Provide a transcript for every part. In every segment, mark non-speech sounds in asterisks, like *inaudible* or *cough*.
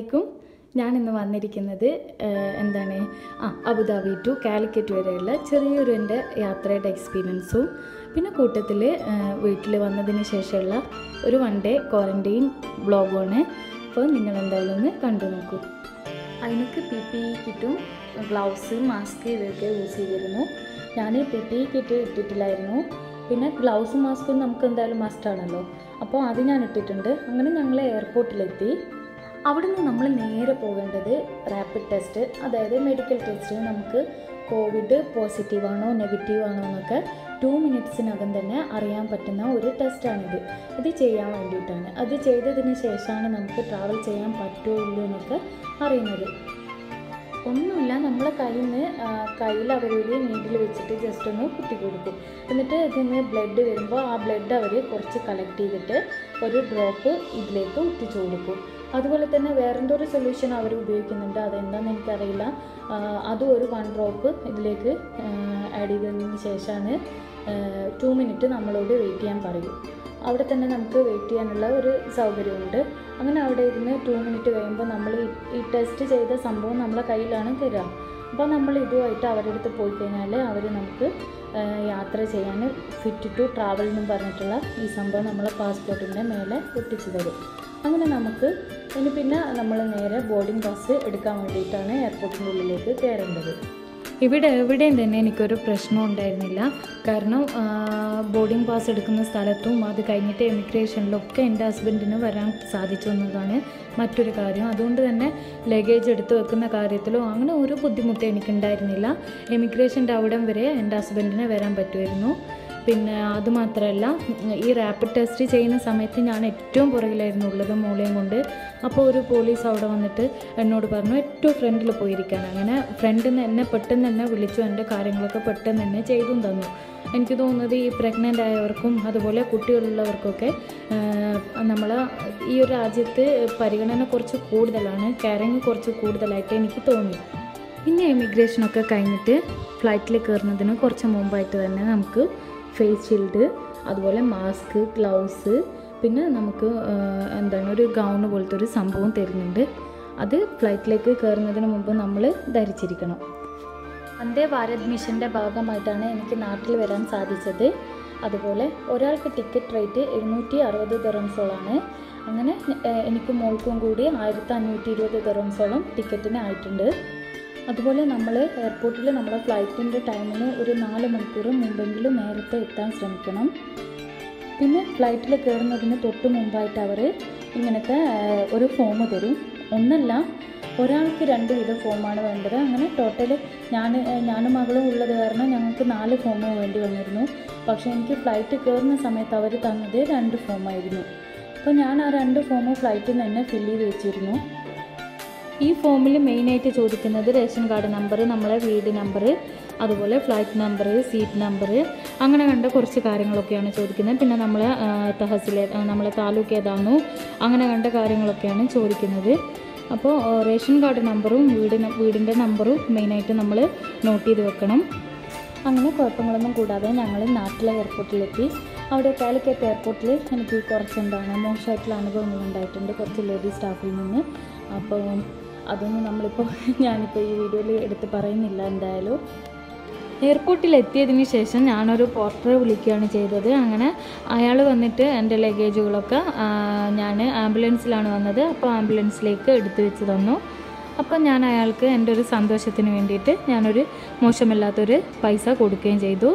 അലൈക്കും ഞാൻ ഇന്ന് വന്നിരിക്കുന്നത് എന്താണ്? ആ അബുദാബി ടു കാലിക്കറ്റ് വരെയുള്ള ചെറിയൊരു എന്റെ യാത്രയുടെ എക്സ്പീരിയൻസും പിന്നെ കൂട്ടത്തിൽ വീട്ടിൽ വന്നതിന് ശേഷമുള്ള ഒരു വൺ ഡേ ക്വാറന്റൈൻ ബ്ലോഗാണ് അപ്പോൾ നിങ്ങൾ എന്തായാലും ഒന്ന് കണ്ടു നോക്കൂ. അതിനൊക്കെ പി പി ഇ കിറ്റും ഗ്ലൗസ് മാസ്ക് ഇതൊക്കെ യൂസ് ചെയ്തിരുന്നു. ഞാൻ പി പി ഇ കിറ്റ് ഇട്ടിട്ടില്ലായിരുന്നു. പിന്നെ ഗ്ലൗസും മാസ്കും നമുക്ക് എന്തായാലും മസ്റ്റാണല്ലോ അപ്പോൾ അത് ഞാൻ ഇട്ടിട്ടുണ്ട്. അങ്ങനെ ഞങ്ങൾ എയർപോർട്ടിലെത്തി അവിടുന്ന് നമ്മൾ നേരെ പോകേണ്ടത് റാപ്പിഡ് ടെസ്റ്റ് അതായത് മെഡിക്കൽ ടെസ്റ്റ് നമുക്ക് കോവിഡ് പോസിറ്റീവ് ആണോ നെഗറ്റീവ് ആണോ എന്നൊക്കെ ടു മിനിറ്റ്സിനകം തന്നെ അറിയാൻ പറ്റുന്ന ഒരു ടെസ്റ്റാണിത് ഇത് ചെയ്യാൻ വേണ്ടിയിട്ടാണ്. അത് ചെയ്തതിന് ശേഷമാണ് നമുക്ക് ട്രാവൽ ചെയ്യാൻ ഇല്ലയോ എന്നൊക്കെ അറിയുന്നത്. ഒന്നുമില്ല നമ്മളെ കയ്യിൽ നിന്ന് കയ്യിൽ അവരൊരു നീഡിൽ വെച്ചിട്ട് ജസ്റ്റ് ഒന്ന് കുത്തി കൊടുക്കും. എന്നിട്ട് ഇതിൽ നിന്ന് ബ്ലഡ് വരുമ്പോൾ ആ ബ്ലഡ് അവർ കുറച്ച് കളക്ട് ചെയ്തിട്ട് ഒരു ഡ്രോപ്പ് ഇതിലേക്ക് ഒട്ടിച്ചു കൊടുക്കും. അതുപോലെ തന്നെ വേറെന്തോ ഒരു സൊല്യൂഷൻ അവർ ഉപയോഗിക്കുന്നുണ്ട്? അതെന്താണെന്ന് എനിക്കറിയില്ല. അതും ഒരു വൺ ഡ്രോപ്പ് ഇതിലേക്ക് ആഡ് ചെയ്തതിന് ശേഷമാണ് ടു മിനിറ്റ് നമ്മളോട് വെയിറ്റ് ചെയ്യാൻ പറയും. അവിടെ തന്നെ നമുക്ക് വെയിറ്റ് ചെയ്യാനുള്ള ഒരു സൗകര്യമുണ്ട് അങ്ങനെ അവിടെ ഇരുന്ന് ടു മിനിറ്റ് കഴിയുമ്പോൾ നമ്മൾ ഈ ടെസ്റ്റ് ചെയ്ത സംഭവം നമ്മളെ കയ്യിലാണ് തരിക. അപ്പോൾ നമ്മൾ ഇതുമായിട്ട് അവരുടെ അടുത്ത് പോയി കഴിഞ്ഞാൽ അവർ നമുക്ക് യാത്ര ചെയ്യാൻ ഫിറ്റ് ടു ട്രാവൽ എന്നും പറഞ്ഞിട്ടുള്ള ഈ സംഭവം നമ്മളെ പാസ്പോർട്ടിന്റെ മേലെ ഒട്ടിച്ചു തരും. അങ്ങനെ നമുക്ക് ഇനി പിന്നെ നമ്മൾ നേരെ ബോർഡിംഗ് പാസ് എടുക്കാൻ വേണ്ടിയിട്ടാണ് എയർപോർട്ടിന്റെ ഉള്ളിലേക്ക് കയറേണ്ടത്. ഇവിടെ എവിടെയും തന്നെ എനിക്കൊരു പ്രശ്നം ഉണ്ടായിരുന്നില്ല. കാരണം ബോർഡിംഗ് പാസ് എടുക്കുന്ന സ്ഥലത്തും അത് കഴിഞ്ഞിട്ട് എമിഗ്രേഷനിലൊക്കെ എന്റെ ഹസ്ബൻഡിന് വരാൻ സാധിച്ചു എന്നതാണ് മറ്റൊരു കാര്യം. അതുകൊണ്ട് തന്നെ ലഗേജ് എടുത്ത് വെക്കുന്ന കാര്യത്തിലോ അങ്ങനെ ഒരു ബുദ്ധിമുട്ടും എനിക്കുണ്ടായിരുന്നില്ല. എമിഗ്രേഷന്റെ അവിടം വരെ എന്റെ ഹസ്ബൻഡിന് വരാൻ പറ്റുമായിരുന്നു. പിന്നെ അതുമാത്രമല്ല ഈ റാപ്പിഡ് ടെസ്റ്റ് ചെയ്യുന്ന സമയത്ത് ഞാൻ ഏറ്റവും പുറകിലായിരുന്നു ഉള്ളത് മോളെയും കൊണ്ട്. അപ്പോൾ ഒരു പോലീസ് അവിടെ വന്നിട്ട് എന്നോട് പറഞ്ഞു ഏറ്റവും ഫ്രണ്ടിൽ പോയിരിക്കാൻ അങ്ങനെ ഫ്രണ്ടിൽ നിന്ന് എന്നെ പെട്ടെന്ന് തന്നെ വിളിച്ചു എന്റെ കാര്യങ്ങളൊക്കെ പെട്ടെന്ന് തന്നെ ചെയ്തും തന്നു. എനിക്ക് തോന്നുന്നത് ഈ പ്രഗ്നന്റ് ആയവർക്കും അതുപോലെ കുട്ടികളുള്ളവർക്കൊക്കെ നമ്മൾ ഈ ഒരു രാജ്യത്ത് പരിഗണന കുറച്ച് കൂടുതലാണ് കെയറിങ് കുറച്ച് കൂടുതലായിട്ട് എനിക്ക് തോന്നി. പിന്നെ എമിഗ്രേഷനൊക്കെ കഴിഞ്ഞിട്ട് ഫ്ലൈറ്റിൽ കയറുന്നതിന് കുറച്ച് മുമ്പായിട്ട് തന്നെ നമുക്ക് ഫേസ് ഷീൽഡ് അതുപോലെ മാസ്ക് ഗ്ലൗസ് പിന്നെ നമുക്ക് എന്താണ് ഒരു ഗൗൺ പോലത്തെ ഒരു സംഭവം തരുന്നുണ്ട്. അത് ഫ്ലൈറ്റിലേക്ക് കയറുന്നതിന് മുമ്പ് നമ്മൾ ധരിച്ചിരിക്കണം. വന്ദേ ഭാരത് മിഷന്റെ ഭാഗമായിട്ടാണ് എനിക്ക് നാട്ടിൽ വരാൻ സാധിച്ചത്. അതുപോലെ ഒരാൾക്ക് ടിക്കറ്റ് റേറ്റ് എഴുന്നൂറ്റി അറുപത് ദറംസോളാണ് അങ്ങനെ എനിക്ക് മോൾക്കും കൂടി ആയിരത്തി അഞ്ഞൂറ്റി ഇരുപത് ദറംസോളം ടിക്കറ്റിന് ആയിട്ടുണ്ട്. അതുപോലെ നമ്മൾ എയർപോർട്ടിൽ നമ്മുടെ ഫ്ലൈറ്റിന്റെ ടൈമിന് ഒരു നാല് മണിക്കൂർ മുമ്പെങ്കിലും നേരത്തെ എത്താൻ ശ്രമിക്കണം. പിന്നെ ഫ്ലൈറ്റിൽ കയറുന്നതിന് തൊട്ട് മുമ്പായിട്ട് അവർ ഇങ്ങനത്തെ ഒരു ഫോം തരും. ഒന്നല്ല ഒരാൾക്ക് രണ്ട് വിധ ഫോമാണ് വേണ്ടത്. അങ്ങനെ ടോട്ടൽ ഞാൻ ഞാനും മകളും ഉള്ളത് കാരണം ഞങ്ങൾക്ക് നാല് ഫോം വേണ്ടി വന്നിരുന്നു. പക്ഷേ എനിക്ക് ഫ്ലൈറ്റ് കയറുന്ന സമയത്ത് അവർ തന്നത് രണ്ട് ഫോമായിരുന്നു അപ്പോൾ ഞാൻ ആ രണ്ട് ഫോമും ഫ്ലൈറ്റിൽ നിന്ന് തന്നെ ഫില്ല് ചെയ്ത് വെച്ചിരുന്നു. ഈ ഫോമിൽ മെയിനായിട്ട് ചോദിക്കുന്നത് റേഷൻ കാർഡ് നമ്പർ നമ്മളെ വീട് നമ്പർ അതുപോലെ ഫ്ലാറ്റ് നമ്പർ സീറ്റ് നമ്പർ അങ്ങനെ കണ്ട കുറച്ച് കാര്യങ്ങളൊക്കെയാണ് ചോദിക്കുന്നത്. പിന്നെ നമ്മളെ തഹസിലെ നമ്മളെ താലൂക്ക് ഏതാണോ അങ്ങനെ കണ്ട കാര്യങ്ങളൊക്കെയാണ് ചോദിക്കുന്നത്. അപ്പോൾ റേഷൻ കാർഡ് നമ്പറും വീട് വീടിന്റെ നമ്പറും മെയിനായിട്ട് നമ്മൾ നോട്ട് ചെയ്ത് വെക്കണം. അങ്ങനെ കുഴപ്പങ്ങളൊന്നും കൂടാതെ ഞങ്ങൾ നാട്ടിലെ എയർപോർട്ടിലെത്തി അവിടെ കാലിക്കറ്റ് എയർപോർട്ടിൽ എനിക്ക് കുറച്ച് എന്താണ് മോശമായിട്ടുള്ള അനുഭവങ്ങൾ ഉണ്ടായിട്ടുണ്ട്. കുറച്ച് ലേഡീസ് സ്റ്റാഫിൽ നിന്ന്. അപ്പോൾ അതൊന്നും നമ്മളിപ്പോൾ *laughs* ഞാനിപ്പോൾ ഈ വീഡിയോയിൽ എടുത്ത് പറയുന്നില്ല എന്തായാലും. എയർപോർട്ടിൽ എത്തിയതിന് ശേഷം ഞാനൊരു പോർട്ടറെ വിളിക്കുകയാണ് ചെയ്തത്. അങ്ങനെ അയാൾ വന്നിട്ട് എന്റെ ലഗേജുകളൊക്കെ ഞാൻ ആംബുലൻസിലാണ് വന്നത്. അപ്പോൾ ആംബുലൻസിലേക്ക് എടുത്തു വെച്ച് തന്നു. അപ്പോൾ ഞാൻ അയാൾക്ക് എന്റെ ഒരു സന്തോഷത്തിന് വേണ്ടിയിട്ട് ഞാനൊരു മോശമല്ലാത്തൊരു പൈസ കൊടുക്കുകയും ചെയ്തു.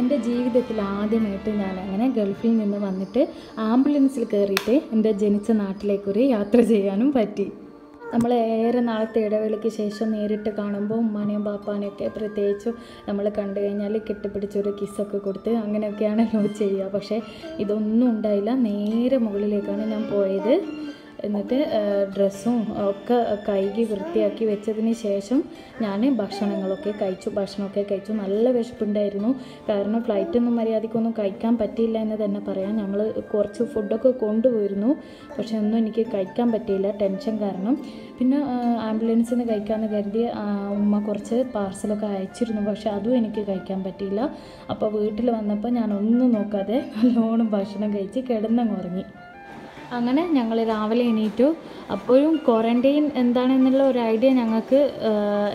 എന്റെ ജീവിതത്തിൽ ആദ്യമായിട്ട് ഞാൻ അങ്ങനെ ഗൾഫിൽ നിന്ന് വന്നിട്ട് ആംബുലൻസിൽ കയറിയിട്ട് എന്റെ ജനിച്ച നാട്ടിലേക്കൊരു യാത്ര ചെയ്യാനും പറ്റി. നമ്മൾ ഏറെ നാളത്തെ ഇടവേളയ്ക്ക് ശേഷം നേരിട്ട് കാണുമ്പോൾ ഉമ്മാനെയും ബാപ്പാനെയൊക്കെ പ്രത്യേകിച്ചും നമ്മൾ കണ്ടു കഴിഞ്ഞാൽ കെട്ടിപ്പിടിച്ചൊരു കിസ്സൊക്കെ കൊടുത്ത് അങ്ങനെയൊക്കെയാണല്ലോ ചെയ്യുക. പക്ഷേ ഇതൊന്നും ഉണ്ടായില്ല. നേരെ മുകളിലേക്കാണ് ഞാൻ പോയത്. എന്നിട്ട് ഡ്രസ്സും ഒക്കെ കഴുകി വൃത്തിയാക്കി വെച്ചതിന് ശേഷം ഞാൻ ഭക്ഷണങ്ങളൊക്കെ കഴിച്ചു. ഭക്ഷണമൊക്കെ കഴിച്ചു. നല്ല വിശപ്പുണ്ടായിരുന്നു. കാരണം ഫ്ലൈറ്റൊന്നും മര്യാദയ്ക്കൊന്നും കഴിക്കാൻ പറ്റിയില്ല എന്ന് തന്നെ പറയാം. ഞങ്ങൾ കുറച്ച് ഫുഡൊക്കെ കൊണ്ടുപോയിരുന്നു. പക്ഷെ ഒന്നും എനിക്ക് കഴിക്കാൻ പറ്റിയില്ല. ടെൻഷൻ കാരണം. പിന്നെ ആംബുലൻസിൽ നിന്ന് കഴിക്കാമെന്ന് കരുതി ഉമ്മ കുറച്ച് പാർസലൊക്കെ അയച്ചിരുന്നു. പക്ഷെ അതും എനിക്ക് കഴിക്കാൻ പറ്റിയില്ല. അപ്പോൾ വീട്ടിൽ വന്നപ്പോൾ ഞാൻ ഒന്നും നോക്കാതെ നല്ലോണം ഭക്ഷണം കഴിച്ച് കിടന്നങ്ങ് ഉറങ്ങി. അങ്ങനെ ഞങ്ങൾ രാവിലെ എണീറ്റു. അപ്പോഴും ക്വാറന്റൈൻ എന്താണെന്നുള്ള ഒരു ഐഡിയ ഞങ്ങൾക്ക്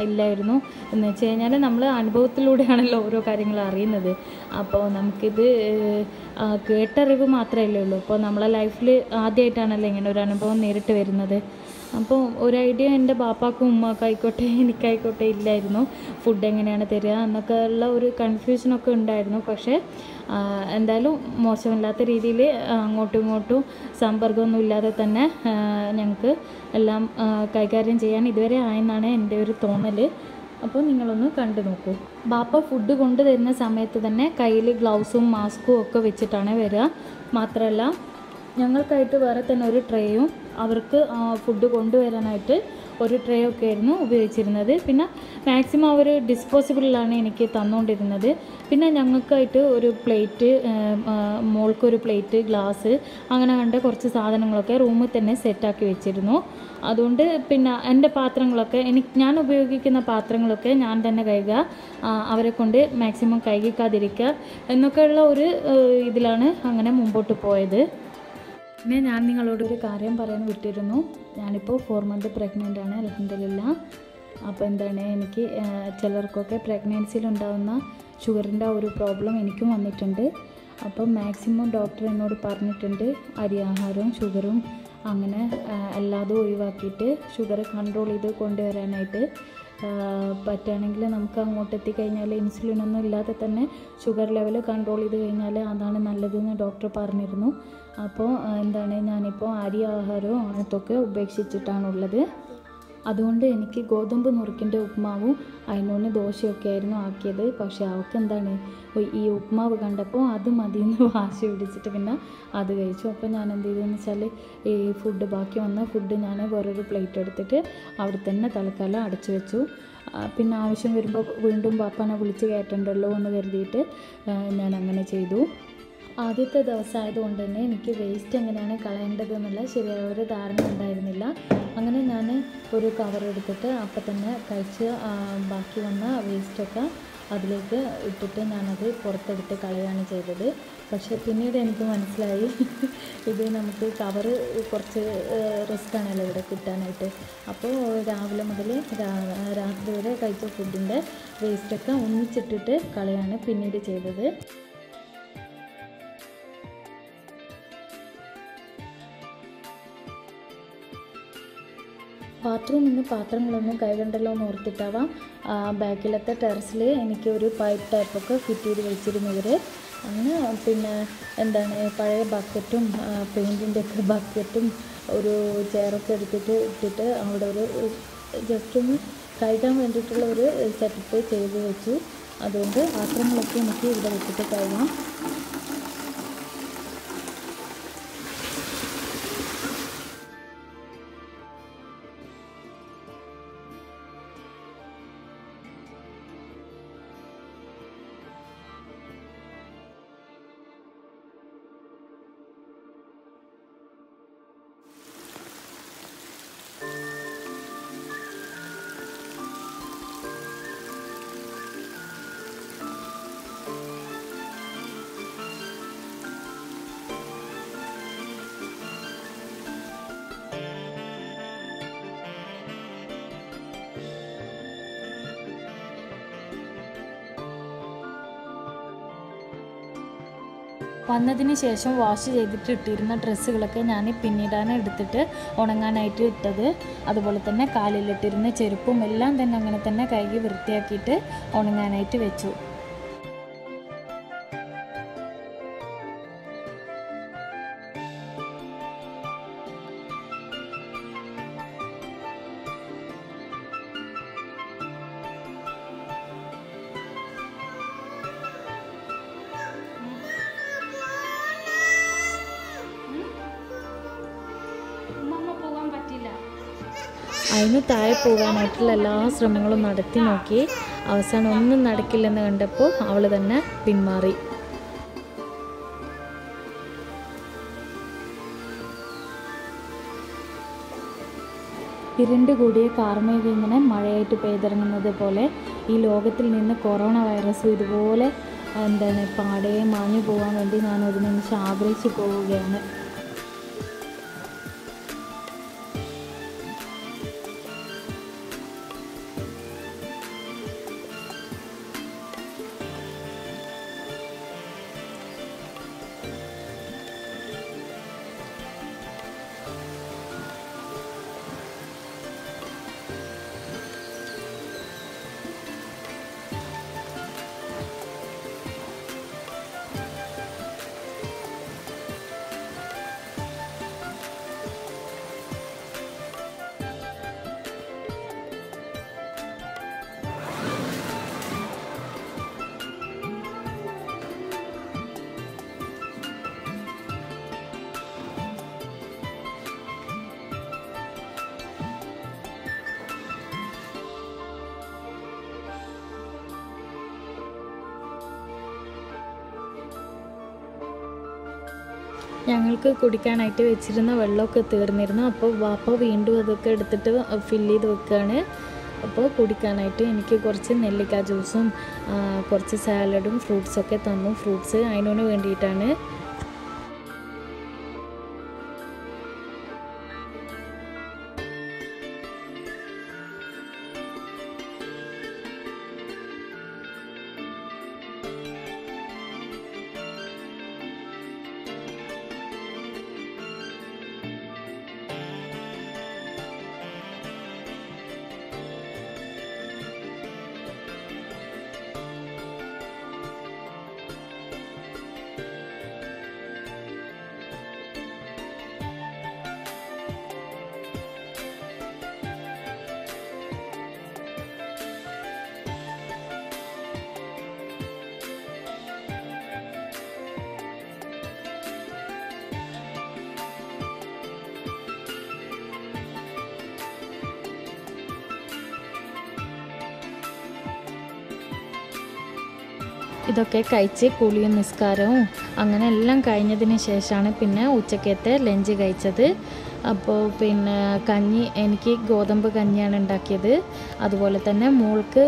ഇല്ലായിരുന്നു. എന്ന് വെച്ച് കഴിഞ്ഞാൽ നമ്മൾ അനുഭവത്തിലൂടെയാണല്ലോ ഓരോ കാര്യങ്ങൾ അറിയുന്നത്. അപ്പോൾ നമുക്കിത് കേട്ടറിവ് മാത്രമല്ലേ ഉള്ളൂ. അപ്പോൾ നമ്മളെ ലൈഫിൽ ആദ്യമായിട്ടാണല്ലോ ഇങ്ങനെ ഒരു അനുഭവം നേരിട്ട് വരുന്നത്. അപ്പോൾ ഒരു ഐഡിയ എന്റെ ബാപ്പാക്കും ഉമ്മാക്കും ആയിക്കോട്ടെ എനിക്കായിക്കോട്ടെ ഇല്ലായിരുന്നു. ഫുഡ് എങ്ങനെയാണ് തരിക എന്നൊക്കെ ഉള്ള ഒരു കൺഫ്യൂഷനൊക്കെ ഉണ്ടായിരുന്നു. പക്ഷേ എന്തായാലും മോശമില്ലാത്ത രീതിയിൽ അങ്ങോട്ടും ഇങ്ങോട്ടും സമ്പർക്കമൊന്നും ഇല്ലാതെ തന്നെ ഞങ്ങൾക്ക് എല്ലാം കൈകാര്യം ചെയ്യാൻ ഇതുവരെ ആയെന്നാണ് എന്റെ ഒരു തോന്നൽ അപ്പോൾ നിങ്ങളൊന്ന് കണ്ടു നോക്കൂ. ബാപ്പ ഫുഡ് കൊണ്ടുതരുന്ന സമയത്ത് തന്നെ കയ്യിൽ ഗ്ലൗസും മാസ്കും ഒക്കെ വെച്ചിട്ടാണ് വരിക. മാത്രമല്ല ഞങ്ങൾക്കായിട്ട് വേറെ തന്നെ ഒരു ട്രേയും അവർക്ക് ഫുഡ് കൊണ്ടുവരാനായിട്ട് ഒരു ട്രേ ഒക്കെ ആയിരുന്നു ഉപയോഗിച്ചിരുന്നത്. പിന്നെ മാക്സിമം അവർ ഡിസ്പോസിബിളിലാണ് എനിക്ക് തന്നുകൊണ്ടിരുന്നത് പിന്നെ ഞങ്ങൾക്കായിട്ട് ഒരു പ്ലേറ്റ് മോൾക്കൊരു പ്ലേറ്റ് ഗ്ലാസ് അങ്ങനെ കണ്ട കുറച്ച് സാധനങ്ങളൊക്കെ റൂമിൽ തന്നെ സെറ്റാക്കി വെച്ചിരുന്നു. അതുകൊണ്ട് പിന്നെ എന്റെ പാത്രങ്ങളൊക്കെ എനിക്ക് ഞാൻ ഉപയോഗിക്കുന്ന പാത്രങ്ങളൊക്കെ ഞാൻ തന്നെ കഴുകുക അവരെ കൊണ്ട് മാക്സിമം കഴുകിക്കാതിരിക്കുക എന്നൊക്കെയുള്ള ഒരു ഇതിലാണ് അങ്ങനെ മുമ്പോട്ട് പോയത്. പിന്നെ ഞാൻ നിങ്ങളോട് ഒരു കാര്യം പറയാൻ വിട്ടിരുന്നു. ഞാനിപ്പോൾ ഫോർ മന്ത് പ്രഗ്നന്റ് ആണ് അലഹമില്ല അപ്പോൾ എന്താണ് എനിക്ക് ചിലർക്കൊക്കെ പ്രഗ്നൻസിയിൽ ഉണ്ടാകുന്ന ഷുഗറിന്റെ ഒരു പ്രോബ്ലം എനിക്കും വന്നിട്ടുണ്ട്. അപ്പം മാക്സിമം ഡോക്ടർ എന്നോട് പറഞ്ഞിട്ടുണ്ട് അരി ആഹാരവും ഷുഗറും അങ്ങനെ അല്ലാതെ ഒഴിവാക്കിയിട്ട് ഷുഗർ കൺട്രോൾ ചെയ്ത് കൊണ്ടുവരാനായിട്ട് പറ്റുകയാണെങ്കിൽ നമുക്ക് അങ്ങോട്ട് എത്തിക്കഴിഞ്ഞാൽ ഇൻസുലിനൊന്നും ഇല്ലാതെ തന്നെ ഷുഗർ ലെവൽ കൺട്രോൾ ചെയ്ത് കഴിഞ്ഞാൽ അതാണ് നല്ലതെന്ന് ഡോക്ടർ പറഞ്ഞിരുന്നു. അപ്പോൾ എന്താണ് ഞാനിപ്പോൾ അരി ആഹാരവും അങ്ങനത്തൊക്കെ ഉപേക്ഷിച്ചിട്ടാണുള്ളത്. അതുകൊണ്ട് എനിക്ക് ഗോതമ്പ് നുറുക്കിന്റെ ഉപ്മാവും അതിനോട് ദോശയൊക്കെ ആയിരുന്നു ആക്കിയത്. പക്ഷേ അവൾക്ക് എന്താണ് ഈ ഉപ്മാവ് കണ്ടപ്പോൾ അത് മതിയെന്ന് *laughs* വാശി പിടിച്ചിട്ട് പിന്നെ അത് കഴിച്ചു. അപ്പോൾ ഞാൻ എന്ത് ചെയ്തതെന്ന് വെച്ചാൽ ഈ ഫുഡ് ബാക്കി വന്ന ഫുഡ് ഞാൻ വേറൊരു പ്ലേറ്റ് എടുത്തിട്ട് അവിടെ തന്നെ തൽക്കാലം അടച്ചു വെച്ചു. പിന്നെ ആവശ്യം വരുമ്പോൾ വീണ്ടും പാപ്പാനെ വിളിച്ച് കയറ്റണ്ടല്ലോ എന്ന് കരുതിയിട്ട് ഞാൻ അങ്ങനെ ചെയ്തു. ആദ്യത്തെ ദിവസമായതുകൊണ്ട് തന്നെ എനിക്ക് വേസ്റ്റ് എങ്ങനെയാണ് കളയേണ്ടത് എന്നുള്ള ശരിയായ ഒരു ധാരണ ഉണ്ടായിരുന്നില്ല. അങ്ങനെ ഞാൻ ഒരു കവർ എടുത്തിട്ട് അപ്പം തന്നെ കഴിച്ച് ബാക്കി വന്ന വേസ്റ്റൊക്കെ അതിലേക്ക് ഇട്ടിട്ട് ഞാനത് പുറത്തെടുത്ത് കളയാണ് ചെയ്തത്. പക്ഷേ പിന്നീട് എനിക്ക് മനസ്സിലായി ഇത് നമുക്ക് കവറ് കുറച്ച് റിസ്ക് ആണല്ലോ ഇവിടെ കിട്ടാനായിട്ട്. അപ്പോൾ രാവിലെ മുതൽ രാത്രി വരെ കഴിച്ച ഫുഡിന്റെ വേസ്റ്റൊക്കെ ഒന്നിച്ചിട്ടിട്ട് കളയാണ് പിന്നീട് ചെയ്തത്. ബാത്റൂമിൽ നിന്ന് പാത്രങ്ങളൊന്നും കൈകണ്ടല്ലോ എന്ന് ഓർത്തിട്ടാവാം. ബാക്കിലത്തെ ടെറസിൽ എനിക്ക് ഒരു പൈപ്പ് ടൈപ്പൊക്കെ ഫിറ്റ് ചെയ്ത് വെച്ചിരുന്നു ഇവർ അന്ന് പിന്നെ എന്താണ് പഴയ ബക്കറ്റും പെയിന്റിന്റെ ഒക്കെ ബക്കറ്റും ഒരു ചെയറൊക്കെ എടുത്തിട്ട് ഇട്ടിട്ട് അവിടെ ഒരു ജസ്റ്റ് ഒന്ന് കഴുകാൻ വേണ്ടിയിട്ടുള്ള ഒരു സെറ്റപ്പ് ചെയ്ത് വെച്ചു. അതുകൊണ്ട് പാത്രങ്ങളൊക്കെ എനിക്ക് ഇവിടെ വെച്ചിട്ട് കഴുകാം. വന്നതിന് ശേഷം വാഷ് ചെയ്തിട്ട് ഇട്ടിരുന്ന ഡ്രസ്സുകളൊക്കെ ഞാൻ പിന്നീടാണ് എടുത്തിട്ട് ഉണങ്ങാനായിട്ട് ഇട്ടത്. അതുപോലെ തന്നെ കാലിലിട്ടിരുന്ന ചെരുപ്പും എല്ലാം തന്നെ അങ്ങനെ തന്നെ കഴുകി വൃത്തിയാക്കിയിട്ട് ഉണങ്ങാനായിട്ട് വെച്ചു. അതിന് താഴെ പോകാനായിട്ടുള്ള എല്ലാ ശ്രമങ്ങളും നടത്തി നോക്കി. അവസാനം ഒന്നും നടക്കില്ലെന്ന് കണ്ടപ്പോൾ അവൾ തന്നെ പിന്മാറി. ഇരുണ്ട് കൂടിയ കാർമേഘ ഇങ്ങനെ മഴയായിട്ട് പെയ്തിറങ്ങുന്നത് പോലെ ഈ ലോകത്തിൽ നിന്ന് കൊറോണ വൈറസ് ഇതുപോലെ എന്താണ് പാടേ മാഞ്ഞു പോകാൻ വേണ്ടി ഞാൻ ഒരു നിമിഷം ആഗ്രഹിച്ചു പോവുകയാണ്. ഞങ്ങൾക്ക് കുടിക്കാനായിട്ട് വെച്ചിരുന്ന വെള്ളമൊക്കെ തീർന്നിരുന്നു. അപ്പോൾ വാപ്പ വീണ്ടും അതൊക്കെ എടുത്തിട്ട് ഫില്ല് ചെയ്ത് വെക്കുകയാണ് അപ്പോൾ കുടിക്കാനായിട്ട് എനിക്ക് കുറച്ച് നെല്ലിക്ക ജ്യൂസും കുറച്ച് സാലഡും ഫ്രൂട്ട്സൊക്കെ തന്നു. ഫ്രൂട്ട്സ് അതിനോട് വേണ്ടിയിട്ടാണ് ഇതൊക്കെ കഴിച്ച് കുളിയും നിസ്കാരവും അങ്ങനെ എല്ലാം കഴിഞ്ഞതിന് ശേഷമാണ് പിന്നെ ഉച്ചക്കത്തെ ലഞ്ച് കഴിച്ചത്. അപ്പോൾ പിന്നെ കഞ്ഞി എനിക്ക് ഗോതമ്പ് കഞ്ഞിയാണ് ഉണ്ടാക്കിയത്. അതുപോലെ തന്നെ മോൾക്ക്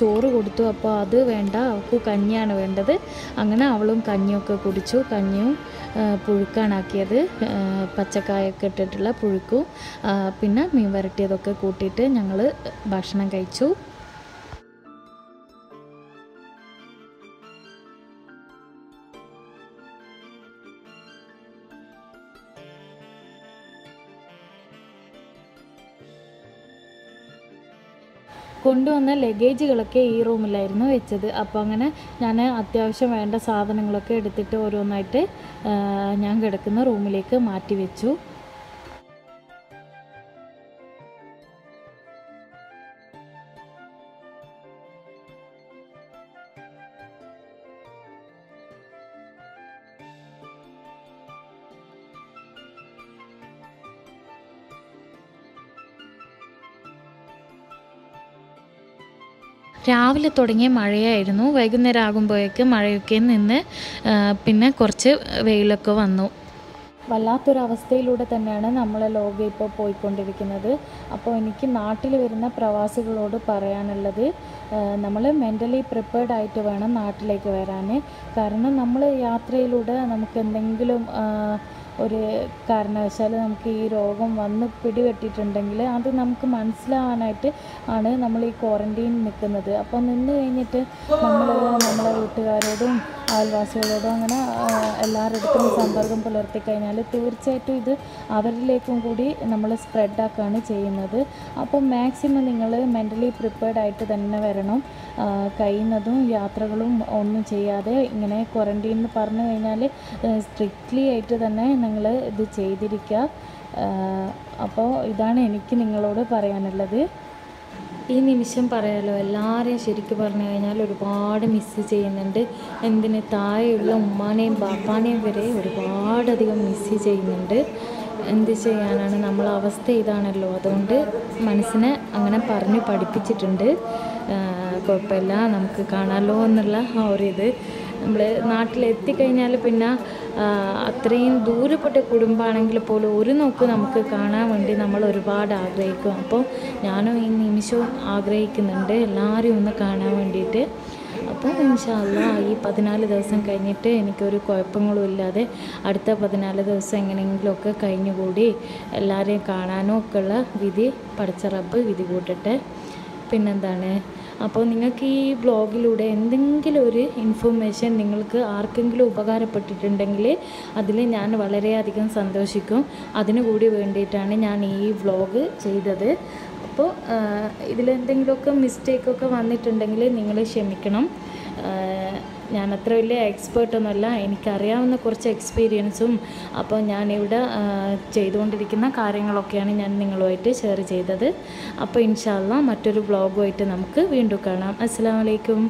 ചോറ് കൊടുത്തു. അപ്പോൾ അത് വേണ്ട അവൾക്ക് കഞ്ഞിയാണ് വേണ്ടത്. അങ്ങനെ അവളും കഞ്ഞിയൊക്കെ കുടിച്ചു. കഞ്ഞിയും പുഴുക്കാണാക്കിയത്. പച്ചക്കായൊക്കെ ഇട്ടിട്ടുള്ള പുഴുക്കും. പിന്നെ മീൻ വരട്ടിയതൊക്കെ കൂട്ടിയിട്ട് ഞങ്ങൾ ഭക്ഷണം കഴിച്ചു. കൊണ്ടുവന്ന ലഗേജുകളൊക്കെ ഈ റൂമിലായിരുന്നു വെച്ചത്. അപ്പോൾ അങ്ങനെ ഞാൻ അത്യാവശ്യം വേണ്ട സാധനങ്ങളൊക്കെ എടുത്തിട്ട് ഓരോന്നായിട്ട് ഞാൻ കിടക്കുന്ന റൂമിലേക്ക് മാറ്റി വെച്ചു. രാവിലെ തുടങ്ങിയ മഴയായിരുന്നു. വൈകുന്നേരം ആകുമ്പോഴേക്ക് മഴയൊക്കെ നിന്ന് പിന്നെ കുറച്ച് വെയിലൊക്കെ വന്നു. വല്ലാത്തൊരവസ്ഥയിലൂടെ തന്നെയാണ് നമ്മളെ ലോകം ഇപ്പോൾ പോയിക്കൊണ്ടിരിക്കുന്നത്. അപ്പോൾ എനിക്ക് നാട്ടിൽ വരുന്ന പ്രവാസികളോട് പറയാനുള്ളത് നമ്മൾ മെന്റലി പ്രിപ്പയർഡ് ആയിട്ട് വേണം നാട്ടിലേക്ക് വരാൻ. കാരണം നമ്മൾ യാത്രയിലൂടെ നമുക്ക് എന്തെങ്കിലും ഒരു കാരണവശാൽ നമുക്ക് ഈ രോഗം വന്ന് പിടിപെട്ടിട്ടുണ്ടെങ്കിൽ അത് നമുക്ക് മനസ്സിലാവാനായിട്ട് ആണ് നമ്മൾ ഈ ക്വാറന്റീൻ നിൽക്കുന്നത് അപ്പോൾ നിന്ന് കഴിഞ്ഞിട്ട് നമ്മൾ നമ്മളെ വീട്ടുകാരോടും അയൽവാസികളോടും അങ്ങനെ എല്ലാവരുടെ സമ്പർക്കം പുലർത്തി കഴിഞ്ഞാൽ തീർച്ചയായിട്ടും ഇത് അവരിലേക്കും കൂടി നമ്മൾ സ്പ്രെഡാക്കുകയാണ് ചെയ്യുന്നത്. അപ്പോൾ മാക്സിമം നിങ്ങൾ മെന്റലി പ്രിപ്പയർഡ് ആയിട്ട് തന്നെ വരണം. കഴിയുന്നതും യാത്രകളും ഒന്നും ചെയ്യാതെ ഇങ്ങനെ ക്വാറന്റീൻ എന്ന് പറഞ്ഞു കഴിഞ്ഞാൽ സ്ട്രിക്ട്ലി ആയിട്ട് തന്നെ നിങ്ങൾ ഇത് ചെയ്തിരിക്കുക അപ്പോൾ ഇതാണ് എനിക്ക് നിങ്ങളോട് പറയാനുള്ളത്. ഈ നിമിഷം പറയാലോ എല്ലാവരെയും ശരിക്കും പറഞ്ഞു കഴിഞ്ഞാൽ ഒരുപാട് മിസ്സ് ചെയ്യുന്നുണ്ട്. എന്തിന് താഴെയുള്ള ഉമ്മാനെയും ബാപ്പാനെയും വരെ ഒരുപാടധികം മിസ്സ് ചെയ്യുന്നുണ്ട്. എന്ത് ചെയ്യാനാണ്? നമ്മളെ അവസ്ഥ ഇതാണല്ലോ. അതുകൊണ്ട് മനസ്സിനെ അങ്ങനെ പറഞ്ഞ് പഠിപ്പിച്ചിട്ടുണ്ട്. കുഴപ്പമില്ല. നമുക്ക് കാണാമല്ലോ എന്നുള്ള ആ ഒരു ഇത് നമ്മൾ നാട്ടിലെത്തിക്കഴിഞ്ഞാൽ പിന്നെ അത്രയും ദൂരപ്പെട്ട കുടുംബമാണെങ്കിൽ പോലും ഒരു നോക്ക് നമുക്ക് കാണാൻ വേണ്ടി നമ്മൾ ഒരുപാട് ആഗ്രഹിക്കും. അപ്പോൾ ഞാനും ഈ നിമിഷവും ആഗ്രഹിക്കുന്നുണ്ട് എല്ലാവരെയും ഒന്ന് കാണാൻ വേണ്ടിയിട്ട്. അപ്പോൾ ഇൻഷാല്ല ഈ പതിനാല് ദിവസം കഴിഞ്ഞിട്ട് എനിക്കൊരു കുഴപ്പങ്ങളും ഇല്ലാതെ അടുത്ത പതിനാല് ദിവസം എങ്ങനെയെങ്കിലുമൊക്കെ കഴിഞ്ഞുകൂടി എല്ലാവരെയും കാണാനും ഒക്കെയുള്ള വിധി പഠിച്ച റബ്ബ് വിധി കൂട്ടട്ടെ. പിന്നെന്താണ്? അപ്പോൾ നിങ്ങൾക്ക് ഈ ബ്ലോഗിലൂടെ എന്തെങ്കിലും ഒരു ഇൻഫർമേഷൻ നിങ്ങൾക്ക് ആർക്കെങ്കിലും ഉപകാരപ്പെട്ടിട്ടുണ്ടെങ്കിൽ അതിൽ ഞാൻ വളരെയധികം സന്തോഷിക്കും. അതിനു കൂടി വേണ്ടിയിട്ടാണ് ഞാൻ ഈ വ്ളോഗ് ചെയ്തത്. അപ്പോൾ ഇതിലെന്തെങ്കിലുമൊക്കെ മിസ്റ്റേക്കൊക്കെ വന്നിട്ടുണ്ടെങ്കിൽ നിങ്ങൾ ക്ഷമിക്കണം. ഞാൻ അത്ര വലിയ എക്സ്പേർട്ടൊന്നുമല്ല എനിക്കറിയാവുന്ന കുറച്ച് എക്സ്പീരിയൻസും അപ്പോൾ ഞാനിവിടെ ചെയ്തുകൊണ്ടിരിക്കുന്ന കാര്യങ്ങളൊക്കെയാണ് ഞാൻ നിങ്ങളുമായിട്ട് ഷെയർ ചെയ്തത്. അപ്പോൾ ഇൻഷാല്ല മറ്റൊരു വ്ളോഗുമായിട്ട് നമുക്ക് വീണ്ടും കാണാം. അസ്സാം വലൈക്കും